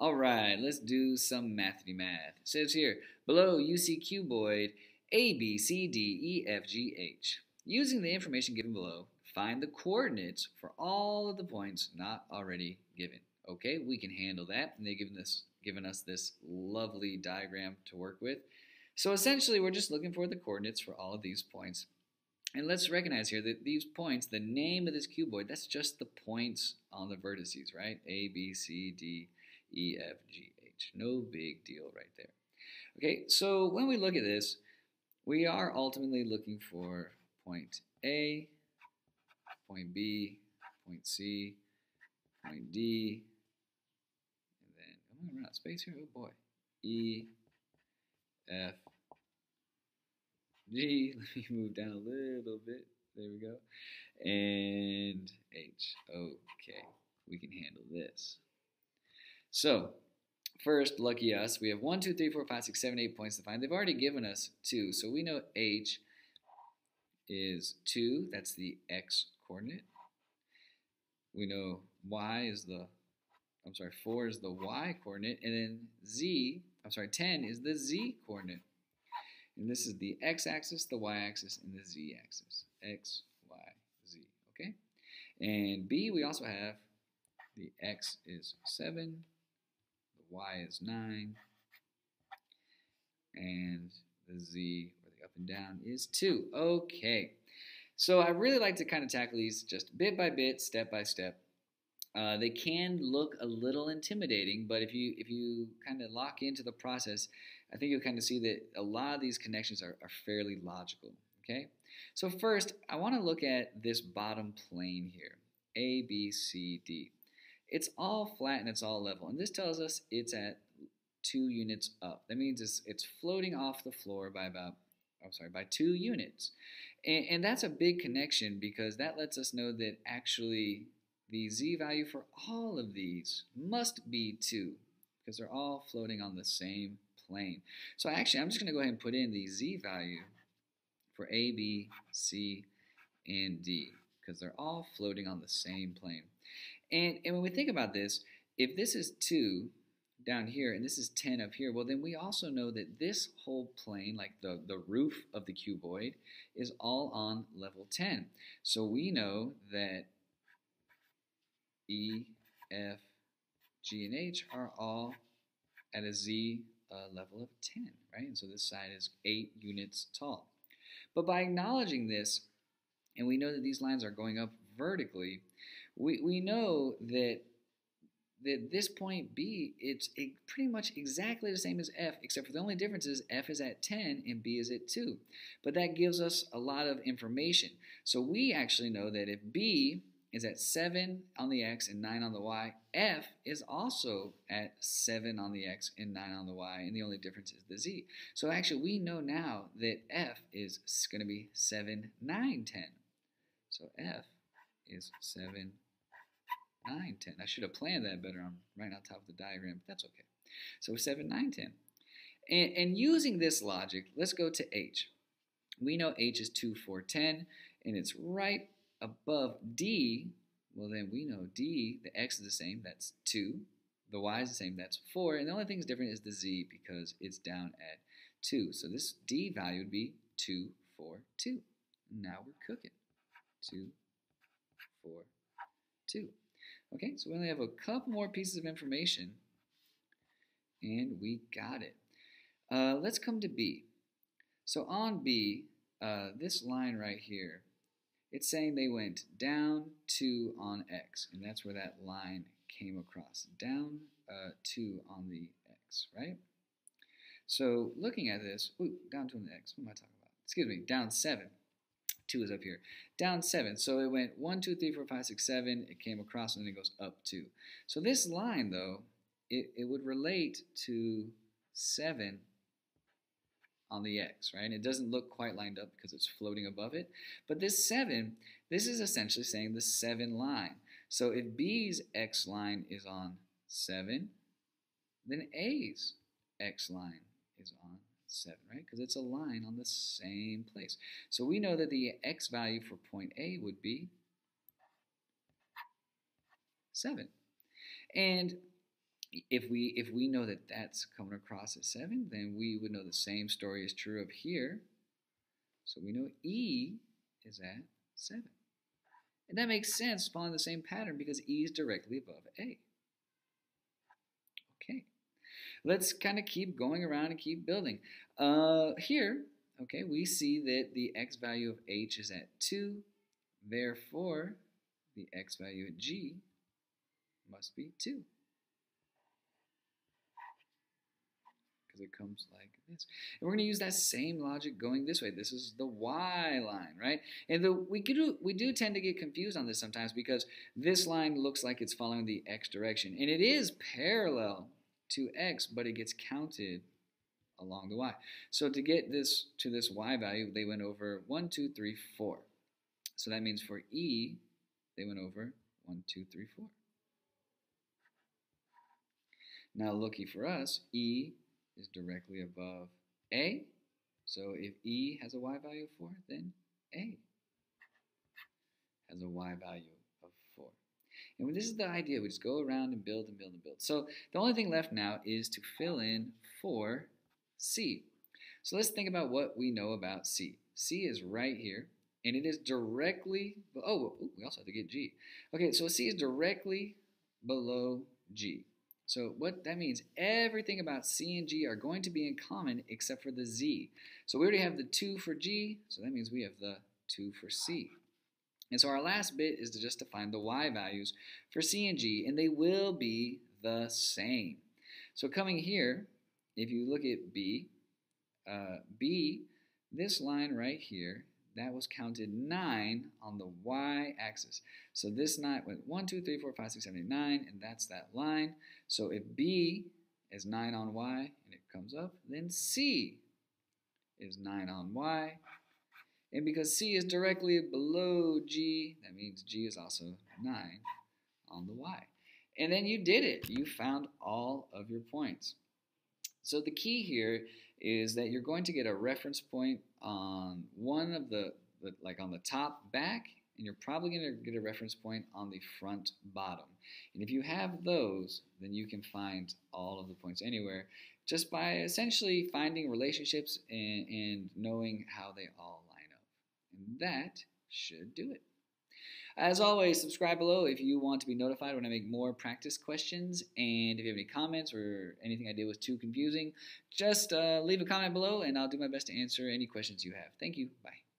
All right, let's do some mathy math. It says here, below you see cuboid A, B, C, D, E, F, G, H. Using the information given below, find the coordinates for all of the points not already given. Okay, we can handle that, and they've given, this, given us this lovely diagram to work with. So essentially, we're just looking for the coordinates for all of these points. And let's recognize here that these points, the name of this cuboid, that's just the points on the vertices, right? A, B, C, D, E, F, G, H. No big deal right there. Okay, so when we look at this, we are ultimately looking for point A, point B, point C, point D, and then, am I going run out of space here? Oh boy. E, F, G. Let me move down a little bit. There we go. And H. Okay, we can handle this. So, first, lucky us, we have 1, 2, 3, 4, 5, 6, 7, 8 points to find. They've already given us 2, so we know H is 2. That's the x coordinate. We know y is the, I'm sorry, 4 is the y coordinate, and then z, I'm sorry, 10 is the z coordinate. And this is the x-axis, the y-axis, and the z-axis. X, y, z, okay? And b, we also have the x is 7, y is 9, and the z, or the up and down, is 2. Okay, so I really like to kind of tackle these just bit by bit, step by step. Uh, they can look a little intimidating, but if you if you kind of lock into the process, I think you'll kind of see that a lot of these connections are, are fairly logical. Okay, so first I want to look at this bottom plane here, A, B, C, D. It's all flat and it's all level. And this tells us it's at two units up. That means it's, it's floating off the floor by about, I'm sorry, by two units. And, and that's a big connection because that lets us know that actually the z value for all of these must be 2 because they're all floating on the same plane. So actually, I'm just going to go ahead and put in the z value for A, B, C, and D because they're all floating on the same plane. And, and when we think about this, if this is 2 down here and this is 10 up here, well, then we also know that this whole plane, like the, the roof of the cuboid, is all on level 10. So we know that E, F, G, and H are all at a Z uh, level of 10, right? And so this side is 8 units tall. But by acknowledging this, and we know that these lines are going up vertically, we, we know that that this point B, it's pretty much exactly the same as F, except for the only difference is F is at 10 and B is at 2. But that gives us a lot of information. So we actually know that if B is at 7 on the X and 9 on the Y, F is also at 7 on the X and 9 on the Y, and the only difference is the Z. So actually we know now that F is going to be 7, 9, 10. So F is 7, 9, 10. I should have planned that better. I'm right on top of the diagram, but that's okay. So 7, 9, 10. And, and using this logic, let's go to H. We know H is 2, 4, 10, and it's right above D. Well, then we know D, the X is the same, that's 2. The Y is the same, that's 4. And the only thing that's different is the Z because it's down at 2. So this D value would be 2, 4, 2. Now we're cooking. 2, 4, 2. Okay, so we only have a couple more pieces of information, and we got it. Uh, let's come to B. So on B, uh, this line right here, it's saying they went down 2 on X, and that's where that line came across. Down uh, 2 on the X, right? So looking at this, ooh, down 2 on the X, what am I talking about? Excuse me, down 7. 2 is up here. Down 7. So it went 1, 2, 3, 4, 5, 6, 7. It came across and then it goes up 2. So this line, though, it, it would relate to 7 on the x, right? And It doesn't look quite lined up because it's floating above it. But this 7, this is essentially saying the 7 line. So if B's x line is on 7, then A's x line is on 7, right? Because it's a line on the same place. So we know that the x value for point A would be 7. And if we if we know that that's coming across at 7, then we would know the same story is true of here. So we know E is at 7. And that makes sense following the same pattern because E is directly above A. Let's kind of keep going around and keep building. Uh, here, okay, we see that the x value of h is at 2. Therefore, the x value at g must be 2. Because it comes like this. And we're going to use that same logic going this way. This is the y line, right? And the, we, do, we do tend to get confused on this sometimes because this line looks like it's following the x direction. And it is parallel to x, but it gets counted along the y. So to get this to this y value, they went over 1, 2, 3, 4. So that means for e, they went over 1, 2, 3, 4. Now looky for us, e is directly above a. So if e has a y value of 4, then a has a y value and this is the idea. We just go around and build and build and build. So the only thing left now is to fill in for C. So let's think about what we know about C. C is right here, and it is directly, oh, we also have to get G. Okay, so C is directly below G. So what that means, everything about C and G are going to be in common except for the Z. So we already have the 2 for G, so that means we have the 2 for C. And so our last bit is to just to find the y values for C and G, and they will be the same. So coming here, if you look at B, uh, B, this line right here, that was counted 9 on the y-axis. So this 9 went 1, 2, 3, 4, 5, 6, 7, 8, 9, and that's that line. So if B is 9 on y, and it comes up, then C is 9 on y, and because C is directly below G, that means G is also 9 on the Y. And then you did it. You found all of your points. So the key here is that you're going to get a reference point on one of the, like on the top back, and you're probably going to get a reference point on the front bottom. And if you have those, then you can find all of the points anywhere just by essentially finding relationships and, and knowing how they all that should do it. As always, subscribe below if you want to be notified when I make more practice questions. And if you have any comments or anything I did was too confusing, just uh, leave a comment below and I'll do my best to answer any questions you have. Thank you. Bye.